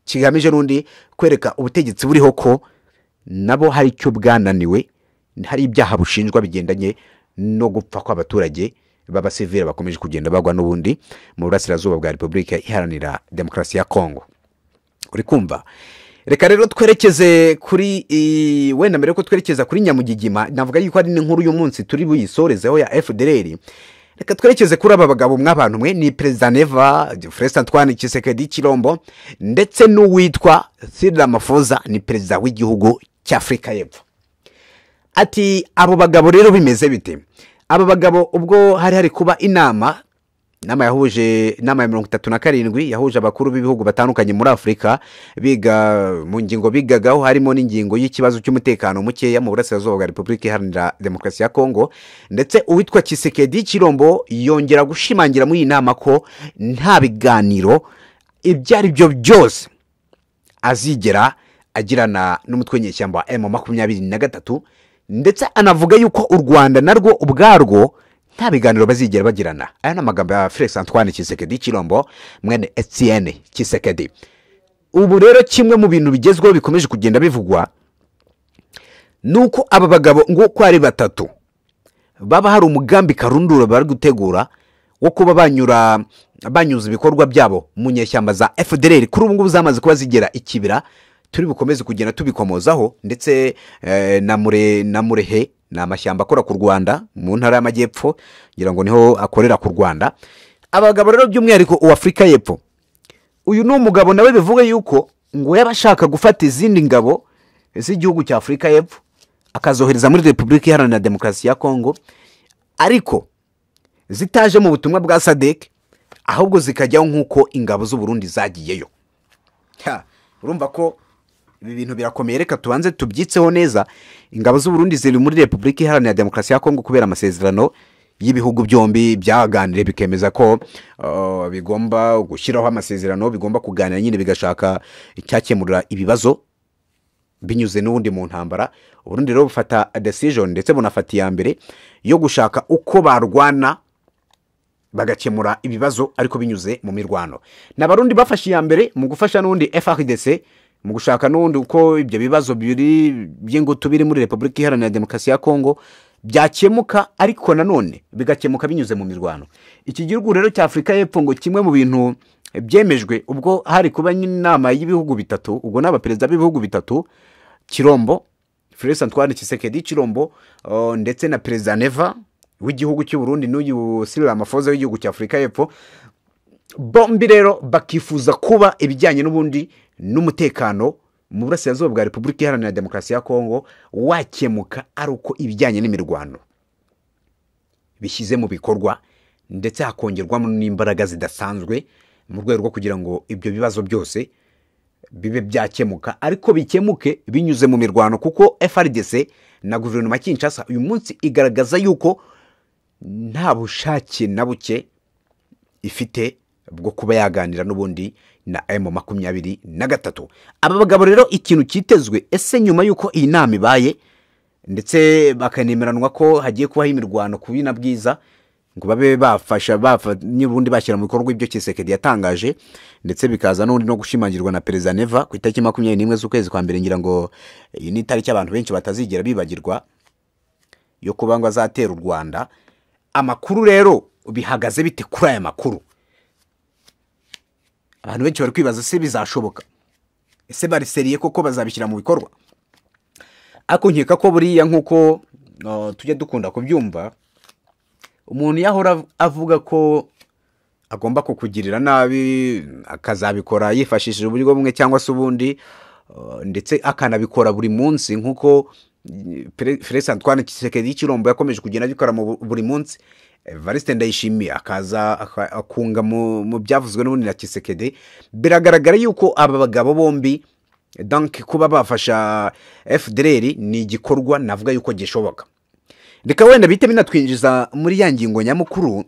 kigamije n'undi kwereka ubutegetsi buriho ko nabo hari icyo bwananiwe hari ibyaha bushinjwa bigendanye no gupfa kw'abaturage b'abasivire bakomeje kugenda bagwa n'ubundi mu burasirazuba bwa repubulika iharanira demokarasi ya kongo. Uri kumva? Reka rero twerekeze kuri i- wenda mbere yuko twerekeza kuri nyamugigima navuga yuko ari n'inkuru y'umunsi turi buyisorezeho ya fdr reka twerekeze kuri aba bagabo mw'abantu mwe ni perezida neva felix antoine kisekedi kirombo ndetse n'uwitwa cyril ramaphosa ni perezida w'igihugu cy'afurika y'epfo. Ati abo bagabo rero bimeze bite? Aba bagabo ubwo hari hari kuba inama inama yahuje inama ya mirongo itatu na karindwi yahuje abakuru b'ibihugu batandukanye muri afurika biga mu ngingo bigagaho harimo n'ingingo y'ikibazo cy'umutekano mukeya mu burasirazuba bwa repubulika iharanira demokarasi ya kongo ndetse uwitwa kisekedi kirombo yongera gushimangira muri iyi nama ko nta biganiro ibyo ari byo byose azigera agirana n'umutwe w'inyeshyamba emu makumyabiri na gatatu ndetse anavuga yuko u rwanda narwo ubwarwo nta biganiro bazigera bagirana. Aya ni amagambo ya felix antoine kisekedi kirombo mwene etienne kisekedi ubu rero kimwe mu bintu bigezweho bikomeje kugenda bivugwa ni uko aba bagabo ngo uko ari batatu baba hari umugambi karundura bari gutegura wo kuba banyura banyuza ibikorwa byabo mu nyeshyamba za fdr kuri ubu ngubu zamaze kuba zigera ikibira turi bukomeze kugenda tubikomozaho ndetse eh, na mure na murehe ni amashyamba akora ku rwanda mu ntara y'amajyepfo ngira ngo ni ho akorera ku rwanda. Abagabo rero by'umwihariko uw'afurika y'epfo uyu ni umugabo nawe bivuga yuko ngo yaba ashaka gufata izindi ngabo z'igihugu cya afurika y'epfo akazohereza muri repubulika iharanira demokarasi ya kongo ariko zitaje mu butumwa bwa sadek ahubwo zikajyaho nk'uko ingabo z'uburundi zagiyeyo. Urumva ko ibi bintu birakomeye. Reka tubanze tubyitseho neza. Ingabo z'uburundi ziri muri repubulika iharanira demokarasi ya kongo kubera amasezerano y'ibihugu byombi byaganiriye bikemeza ko uh, bigomba gushyiraho amasezerano bigomba kuganira nyine bigashaka icyakemurira ibibazo binyuze n'ubundi mu ntambara. Uburundi rero bufata decision ndetse bunafata iya mbere yo gushaka uko barwana bagakemura ibibazo ariko binyuze mu mirwano. Ni abarundi bafashe iya mbere mu gufasha n'ubundi frdc mu gushaka n'ubundi uko ibyo bibazo biri by'ingutu biri muri repubulika iharanira demokarasi ya kongo byakemuka ariko nanone bigakemuka binyuze mu mirwano. Iki gihugu rero cya afurika y'epfo ngo kimwe mu bintu byemejwe ubwo hari kuba inama y'ibihugu bitatu ubwo ni abaperezida b'ibihugu bitatu kirombo felix antoine kisekedi kirombo ndetse na perezida neva w'igihugu cy'uburundi n'uyu cyril ramaphosa w'igihugu cya afurika y'epfo bombi rero bakifuza kuba ibijyanye n'ubundi n'umutekano mu burasirazuba bwa repubulika iharanira demokarasi ya kongo wakemuka ari uko ibijyanye n'imirwano bishyize mu bikorwa ndetse hakongerwamo n'imbaraga zidasanzwe mu rwego rwo kugira ngo ibyo bibazo byose bibe byakemuka. Ariko bikemuke binyuze mu mirwano kuko frdc na guverinoma kinshasa uyu munsi igaragaza yuko nta bushake na buke ifite bwo kuba yaganira n'ubundi na emu makumyabiri na gatatu. Aba bagabo rero ikintu cyitezwe ese nyuma y'uko iyi nama ibaye ndetse bakanemeranwa ko hagiye kubaho imirwano ku bina bwiza ngo babe bafasha n'ubundi bashyira mu bikorwa ibyo kisekedi yatangaje ndetse bikaza n'ubundi no gushimangirwa na perezida neva ku itariki makumyabiri n'imwe z'ukwezi kwa mbere ngira ngo iyi ni itariki abantu benshi batazigera bibagirwa yo kuba ngo azatera u rwanda. Amakuru rero bihagaze bite kuri aya makuru? Abantu benshi bari kwibaza se bizashoboka? Ese bariseriye koko bazabishyira mu bikorwa? Ariko nkeka ko buriya nk'uko tujya dukunda kubyumva umuntu yahora avuga ko agomba kukugirira nabi akazabikora yifashishije uburyo bumwe cyangwa se ubundi ndetse akanabikora buri munsi nk'uko felix antoine kisekedi y'ikirombo yakomeje kugenda abikora buri munsi varisite ndayishimiye akaza akunga mu byavuzwe n'ubundi na kisekedi biragaragara yuko aba bagabo bombi danke kuba bafasha fdr ni igikorwa navuga yuko gishoboka. Reka wenda bihite binatwinjiza muri ya ngingo nyamukuru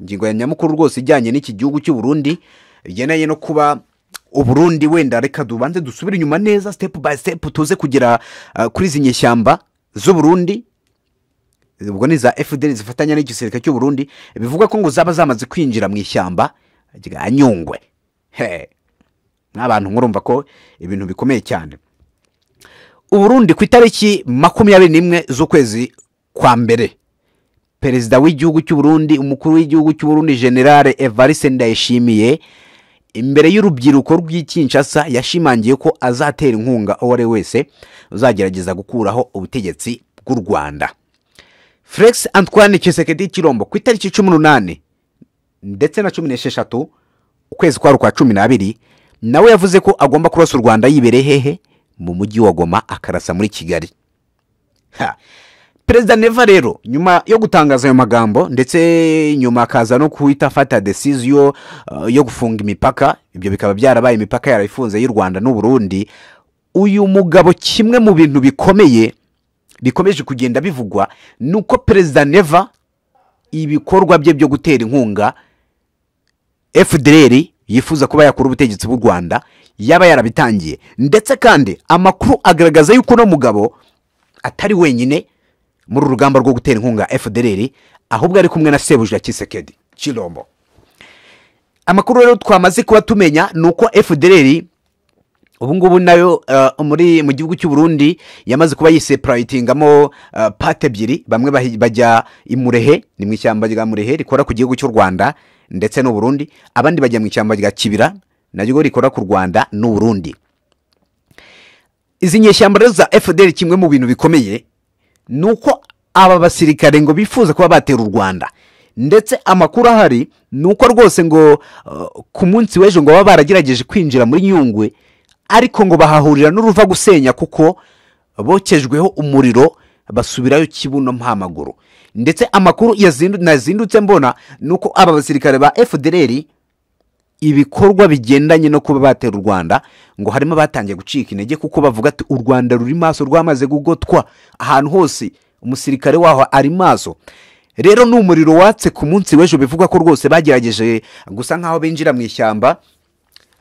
ingingo ya nyamukuru rwose ijyanye n'iki gihugu cy'uburundi bigendanye no kuba uburundi wenda reka dubanze dusubire inyuma neza sitepu bayi sitepu tuze kugera kuri izi nyeshyamba z'uburundi ubwo ni za fdr zifatanya n'igisirikare cy'uburundi bivuga ko ngo zaba zamaze kwinjira mu ishyamba rya nyungwe. N'abantu murumva ko ibintu bikomeye cyane. Uburundi ku itariki makumyabiri n'imwe z'ukwezi kwa mbere perezida w'igihugu cy'uburundi umukuru w'igihugu cy'uburundi generale evariste ndayishimiye imbere y'urubyiruko rw'ikinshasa yashimangiye ko azatera inkunga uwo ari we wese uzagerageza gukuraho ubutegetsi bw'u rwanda. Felix antoine kisekedi kirombo ku itariki cumi n'umunani ndetse na cumi n'esheshatu ukwezi kwa kwa cumi n'abiri nawe yavuze ko agomba kurasa u rwanda yibereye hehe mu mujyi wa goma akarasa muri kigali. Perezida neva rero nyuma yo gutangaza ayo magambo ndetse nyuma akaza no kuhita afata desiziyo uh, yo gufunga imipaka ibyo bikaba byarabaye imipaka yarayifunze y'u rwanda n'uburundi uyu mugabo kimwe mu bintu bikomeye bikomeje kugenda bivugwa ni uko perezida neva ibikorwa bye byo gutera inkunga fdr yifuza kuba yakura ubutegetsi bw'u rwanda yaba yarabitangiye. Ndetse kandi amakuru agaragaza yuko uno mugabo atari wenyine muri uru rugamba rwo gutera inkunga fdr ahubwo ari kumwe na sebuja kisekedi kirombo amakuru rero twamaze kuba tumenya ni uko fdr ubu ngubu na yo uh, muri mu gihugu cy'u Burundi yamaze kuba yisepurayitingamo uh, pate ebyiri bamwe bajya i murehe ni mu ishyamba rya murehe rikora ku gihugu cy'u rwanda ndetse n'u Burundi abandi bajya mu ishyamba rya kibira naryo rikora ku rwanda n'u Burundi. Izi nyeshyamba rero za fdr kimwe mu bintu bikomeye ni uko aba basirikare ngo bifuza kuba batera u rwanda. Ndetse amakuru ahari ni uko rwose ngo uh, ku munsi w'ejo ngo baba baragerageje kwinjira muri nyungwe ariko ngo bahahurira n'uruva gusenya kuko bokejweho umuriro basubirayo kibuno mpamaguru ndetse amakuru yazindu- nazindutse mbona ni uko aba basirikare ba fdr ibikorwa bigendanye no kuba batera u rwanda ngo harimo abatangiye gucika intege kuko bavuga ati u rwanda ruri maso rwamaze gugotwa ahantu hose umusirikare waho ari maso. Rero ni umuriro watse ku munsi w'ejo bivugwa ko rwose bagerageje gusa nk'aho binjira mu ishyamba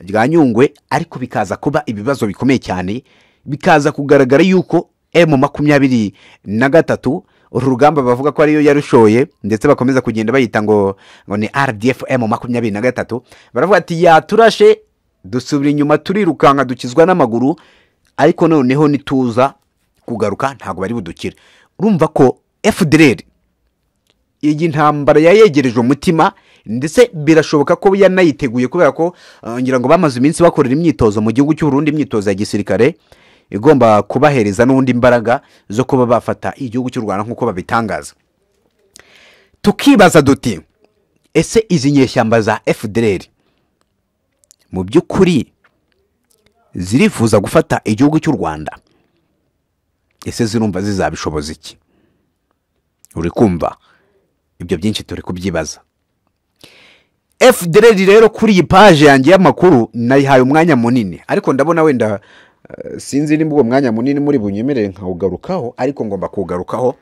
rya nyungwe ariko bikaza kuba ibibazo bikomeye cyane bikaza kugaragara yuko emu makumyabiri na gatatu uru rugamba bavuga ko ariyo yarushoye ndetse bakomeza kugenda bayita ngo ngo ni rdf emu makumyabiri na gatatu baravuga ati yaturashe dusubira inyuma turirukanka dukizwa n'amaguru ariko noneho nituza kugaruka ntabwo bari budukire. Urumva ko fdr iyi ntambara yayegereje umutima ndetse birashoboka ko yanayiteguye kubera ko uh, ngira ngo bamaze iminsi bakorera imyitozo mu gihugu cy'u Burundi imyitozo ya gisirikare igomba kubahereza n'ubundi imbaraga zo kuba bafata igihugu cy'u Rwanda nk'uko babitangaza. Tukibaza duti ese izi nyeshyamba za FDLR mu by'ukuri zirifuza gufata igihugu cy'u Rwanda? Ese zirumva zizabishoboza iki? Uri kumva. Ibyo byinshi turi kubyibaza. Fdr rero kuri iyi paje yanjye y'amakuru nayihaye umwanya munini. Ariko ndabona wenda eh, sinzi nimba uwo mwanya munini muri bunyemerere nkawugarukaho ariko ngomba kuwugarukaho.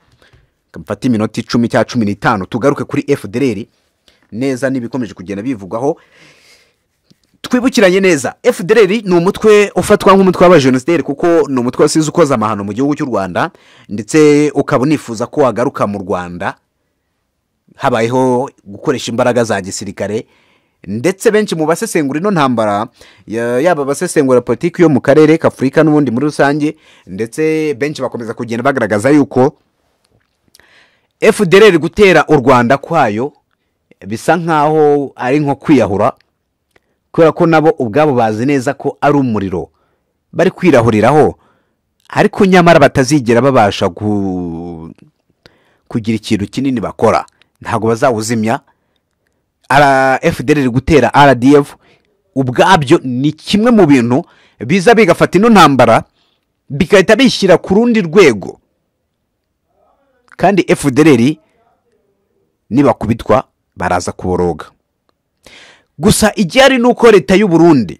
Mfate iminota icumi cyangwa cumi n'itanu tugaruke kuri fdr neza n'ibikomeje kugenda bivugwaho. Twibukiranye neza fdr ni umutwe ufatwa nk'umutwe w'abajenosideri kuko ni umutwe wasize ukoze amahano mu gihugu cy'u rwanda ndetse ukaba unifuza ko wagaruka mu rwanda. Habayeho gukoresha imbaraga za gisirikare ndetse benshi mu basesengura ino ntambara ya- yaba abasesengura politiki yo mu karere k'afurika n'ubundi muri rusange ndetse benshi bakomeza kugenda bagaragaza yuko fdr gutera u rwanda kwayo bisa nk'aho ari nko kwiyahura kubera ko nabo ubwabo bazi neza ko ari umuriro. Bari kwirahuriraho ariko nyamara batazigera babasha kugira ikintu kinini bakora. Ntabwo bazawuzimya. Fdr gutera rdf ubwabyo ni kimwe mu bintu biza bigafata ino ntambara bigahita bishyira ku rundi rwego. Kandi fdr nibakubitwa baraza kuboroga. Gusa igihari ni uko leta y'u Burundi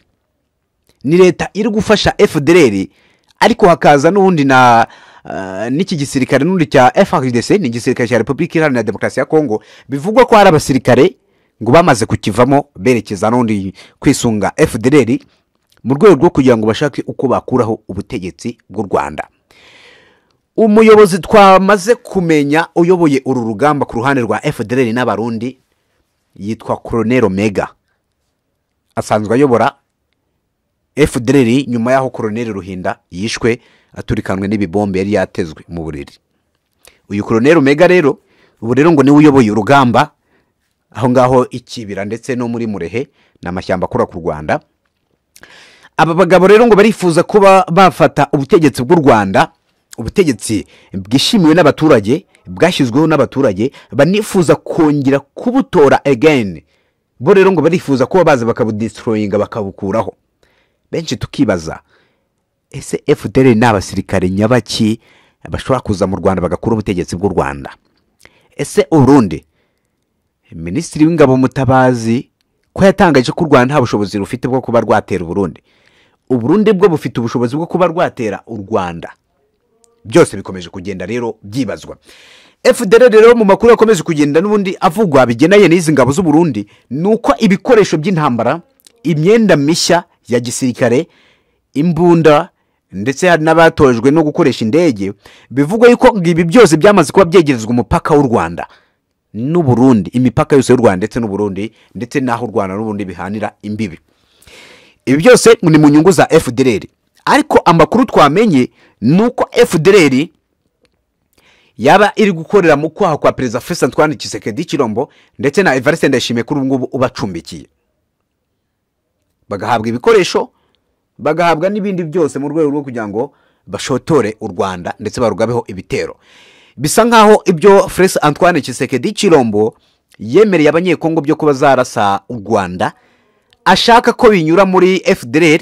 ni leta iri gufasha fdr ariko hakaza n'ubundi na n'iki gisirikare n'ubundi cya frdc ni igisirikare cya repubulika iharanira demokarasi ya kongo bivugwa ko hari abasirikare ngo bamaze kukivamo berekeza n'ubundi kwisunga fdr mu rwego rwo kugira ngo bashake uko bakuraho ubutegetsi bw'u rwanda. Umuyobozi twamaze kumenya uyoboye uru rugamba ku ruhande rwa fdr n'abarundi yitwa koronero omega asanzwe ayobora fdr nyuma y'aho koroneri ruhinda yishwe aturikanwe n'ibibombe yari yatezwe mu buriri. Uyu koroneri omega rero ubu rero ngo ni we uyoboye urugamba aho ngaho ikibira ndetse no muri murehe ni amashyamba akora ku rwanda. Aba bagabo rero ngo barifuza kuba bafata ubutegetsi bw'u rwanda ubutegetsi bwishimiwe n'abaturage bwashyizweho n'abaturage banifuza kongera kubutora again. Bo rero ngo barifuza kuba baza bakabudisitoroyinga bakabukuraho. Benshi tukibaza ese fdr ni abasirikare nyabaki bashobora kuza mu rwanda bagakura ubutegetsi bw'u rwanda? Ese uburundi minisitiri w'ingabo mutabazi ko yatangaje ko u rwanda nta bushobozi rufite bwo kuba rwatera uburundi? Uburundi bwo bufite ubushobozi bwo kuba rwatera u rwanda? Byose bikomeje kugenda rero byibazwa. Fdr rero mu makuru yakomeje kugenda n'ubundi avugwa bigendanye n'izi ngabo z'uburundi ni uko ibikoresho by'intambara imyenda mishya ya gisirikare imbunda ndetse hari n'abatojwe no gukoresha indege bivugwa yuko ibi byose byamaze kuba byegerezwa umupaka w'u rwanda n'uburundi imipaka yose y'u rwanda ndetse n'uburundi ndetse n'aho u rwanda n'uburundi bihanira imbibi. Ibi byose ni mu nyungu za fdr ariko amakuru twamenye ni uko fdr yaba iri gukorera mu kwaha kwa perezida felix antoine kisekedi kirombo ndetse na evariste ndayishimiye kuri ubu ngubu ubacumbikiye. Bagahabwa ibikoresho bagahabwa n'ibindi byose mu rwego rwo kugira ngo bashotore u rwanda ndetse barugabeho ibitero. Bisa nk'aho ibyo felix antoine kisekedi kirombo yemereye abanyekongo byo kuba zarasa u rwanda ashaka ko binyura muri fdr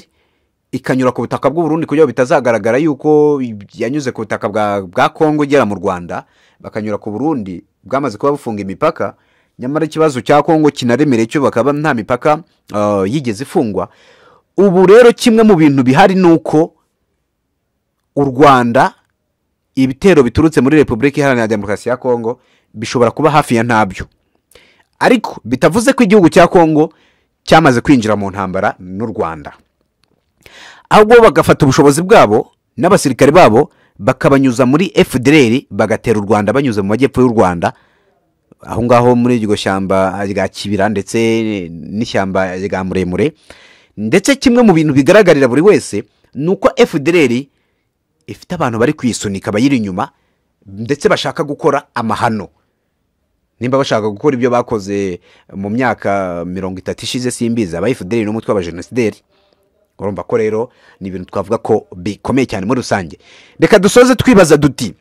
ikanyura ku butaka bw'uburundi kugira ngo bitazagaragara yuko yanyuze ku butaka bwa, kongo igera mu rwanda bakanyura ku burundi bwamaze kuba bufunga imipaka nyamara ikibazo cya kongo kinaremereye cyo bakaba nta mipaka uh, yigeze ifungwa. Ubu rero kimwe mu bintu bihari ni uko u rwanda ibitero biturutse muri repubulika iharanira demokarasi ya kongo bishobora kuba hafi ya ntabyo. Ariko bitavuze ko igihugu cya kongo cyamaze kwinjira mu ntambara n'u rwanda. Ahubwo bagafata ubushobozi bwabo n'abasirikare babo bakabanyuza muri fdr bagatera u rwanda banyuze mu majyepfo y'u rwanda aho ngaho muri iryo shyamba rya kibira ndetse n'ishyamba rya muremure. Ndetse kimwe mu bintu bigaragarira buri wese ni uko fdr ifite abantu bari kuyisunika bayiri inyuma ndetse bashaka gukora amahano. Nimba bashaka gukora ibyo bakoze mu myaka mirongo itatu ishize simbizi aba fdr n'umutwe w'abajenosideri urumva ko rero ni ibintu twavuga ko bikomeye cyane muri rusange. Reka dusoze twibaza duti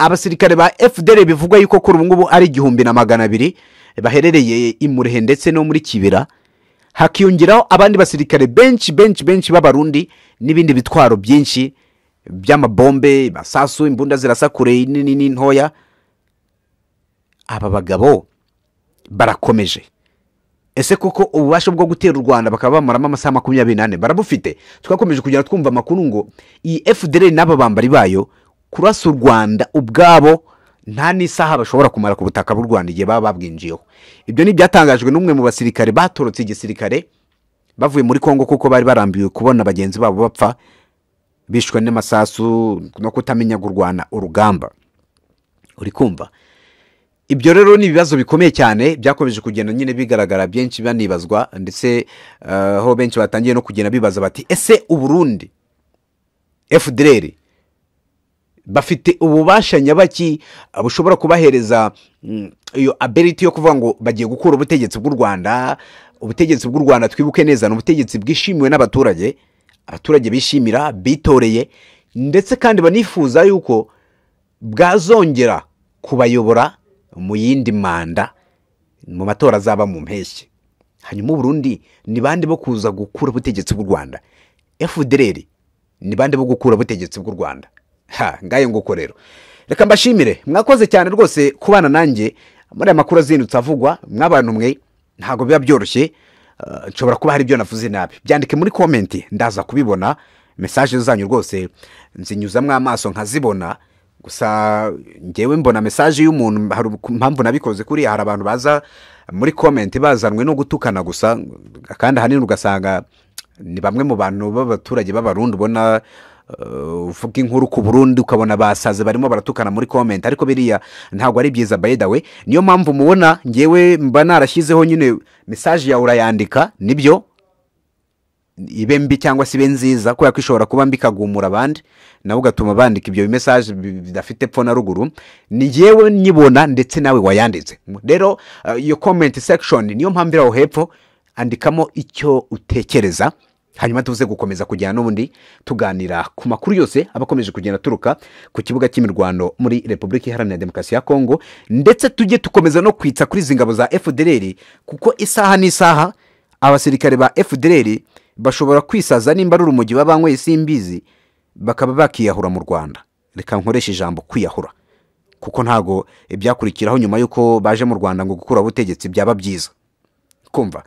abasirikare ba fdr bivugwa yuko kuri ubu ngubu ari igihumbi na magana abiri baherereye i murehe ndetse no muri kibira hakiyongeraho abandi basirikare benshi benshi benshi b'abarundi n'ibindi bitwaro byinshi by'amabombe masasu imbunda zirasa kure nini n'intoya aba bagabo barakomeje. Ese koko ububasha bwo gutera u rwanda bakaba bamaramo amasaha makumyabiri n'ane? Barabufite. Twakomeje kugenda twumva amakuru ngo iyi fdr n'aba bambari bayo kurasa u rwanda ubwabo nta n'isaha bashobora kumara ku butaka bw'u rwanda igihe baba babwinjiyeho. Ibyo ni ibyatangajwe n'umwe mu basirikare batorotse igisirikare bavuye muri kongo kuko bari barambiwe kubona bagenzi babo bapfa bishwe n'amasasu no kutamenya kurwana urugamba. Uri kumva? Ibyo rero ni ibibazo bikomeye cyane byakomeje kugenda nyine bigaragara byinshi banibazwa ndetse aho benshi batangiye no kugenda bibaza bati ese uburundi fdr bafite ububasha nyabaki bushobora kubahereza iyo ability yo kuvuga ngo bagiye gukura ubutegetsi bw'u rwanda ubutegetsi bw'u rwanda twibuke neza ni ubutegetsi bwishimiwe n'abaturage abaturage bishimira bitoreye ndetse kandi banifuza yuko bwazongera kubayobora mu yindi manda mu matora azaba mu mpeshyi. Hanyuma uburundi ni bande bo kuza gukura ubutegetsi bw'u rwanda? Fdr ni bande bo gukura ubutegetsi bw'u rwanda? Ha ngayo nguko rero. Reka mbashimire mwakoze cyane rwose kubana nanjye muri aya makuru azindutse avugwa mw'abantu mwe ntabwo biba byoroshye nshobora kuba hari ibyo navuze nabi. Byandike muri komenti ndaza kubibona mesaje zanyu rwose nzinyuzamo amaso nkazibona gusa ngewe mbona mesaje y'umuntu hari impamvu nabikoze kuriya hari abantu baza muri komenti bazanwe no gutukana gusa kandi ahanini ugasanga ni bamwe mu bantu b'abaturage b'abarundi ubona uvuga inkuru ku burundi ukabona basaze barimo baratukana muri komenti ariko biriya ntabwo ari byiza bayidawe niyo mpamvu mubona ngewe mba narashyizeho nyine mesaje yawe urayandika ni byo ibe mbi cyangwa se ibe nziza kubera ko ishobora kuba mbi ikagumura abandi nawe ugatuma bandika ibyo bimesaje bidafite epfo na ruguru. Ni yewe nyibona ndetse nawe wayanditse. Rero iyo komenti sekishoni niyo mpamvu iri aho hepfo andikamo icyo utekereza. Hanyuma tuze gukomeza kujyana n'ubundi tuganira ku makuru yose aba akomeje kugenda aturuka ku kibuga cy'imirwano muri repubulika iharanira demokarasi ya kongo ndetse tujye dukomeza no kwitsa kuri izi ngabo za fdr kuko isaha n'isaha abasirikare ba fdr bashobora kwisaza nimba ari urumogi baba banyweye simbizi bakaba bakiyahura mu rwanda. Reka nkoreshe ijambo kwiyahura kuko ntago ibyakurikiraho nyuma y'uko baje mu rwanda ngo gukuraho ubutegetsi byaba byiza. Kumva?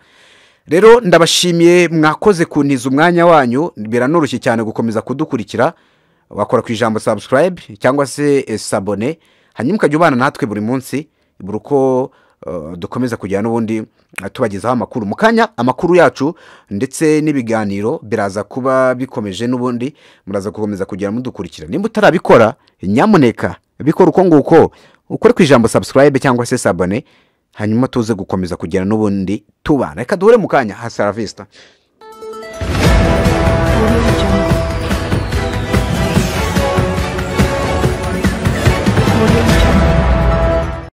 Rero ndabashimiye mwakoze kuntiza umwanya wanyu biranoroshye cyane gukomeza kudukurikira wakora ku ijambo subscribe cyangwa se eh, sabone hanyuma ukajya ubana natwe buri munsi buri uko eh, dukomeza kujyana n'ubundi eh, tubagezaho amakuru. Mu kanya amakuru yacu ndetse n'ibiganiro biraza kuba bikomeje n'ubundi muraza gukomeza kugenda mudukurikira. Nimba utarabikora nyamuneka bikora uko nguko ukore ku ijambo subscribe cyangwa se sabone hanyuma tuze gukomeza kugera n'ubundi tubana. Reka duhure mu kanya ha saravista